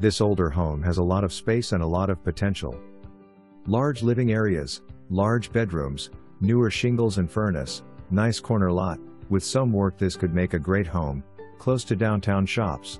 This older home has a lot of space and a lot of potential. Large living areas, large bedrooms, newer shingles and furnace, nice corner lot, with some work this could make a great home, close to downtown shops.